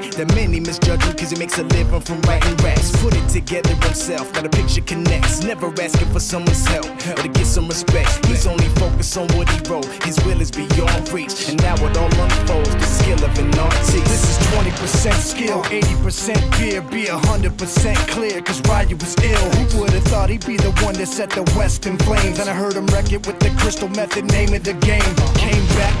that many misjudge him cause he makes a living from writing raps. Put it together himself, now the picture connects. Never asking for someone's help or to get some respect. He's only focused on what he wrote, his will is beyond reach. And now it all unfolds, the skill of an artist. This is 20% skill, 80% fear, be 100% clear, cause Ryu was ill. Who would've thought he'd be the one that set the West in flames? And I heard him wreck it with the crystal method, name of the game. Came back,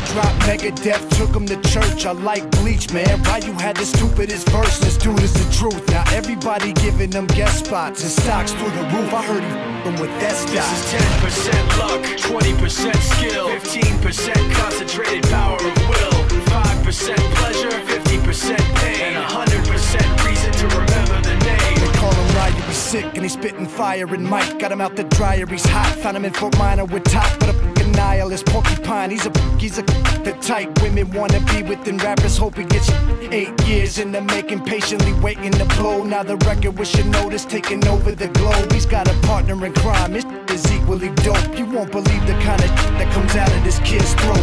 Megadeth, took him to church. I like Bleach, man. Why you had the stupidest verse, this dude is the truth. Now everybody giving them guest spots and stocks through the roof. I heard he f***ing with that This stock. is 10% luck, 20% skill, 15% concentrated power of will, 5% pleasure, 50% pain, and 100% reason to remember the name. They call him Ryu, he's sick and he's spitting fire and Mike got him out the dryer, he's hot. Found him in Fort Minor with Tak, but a fucking nihilist porcupine. He's a he's a the type women wanna be within rappers. Hope he gets eight years in the making, patiently waiting to blow. Now the record with notice taking over the globe. He's got a partner in crime. His is equally dope. You won't believe the kind of that comes out of this kid's throat.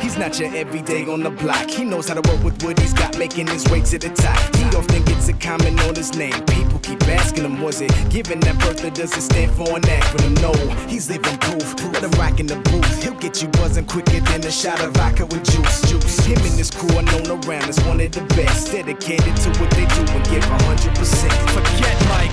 He's not your everyday on the block. He knows how to work with what he's got, making his way to the top. He think it's a comment on his name. People keep asking him, was it given that birth or does it stand for an acronym? No, he's living proof. Let him rock in the booth. He'll get you buzzing quicker than a shot of vodka with juice. Juice. Him and his crew are known around as one of the best. Dedicated to what they do and give 100%. Forget Mike,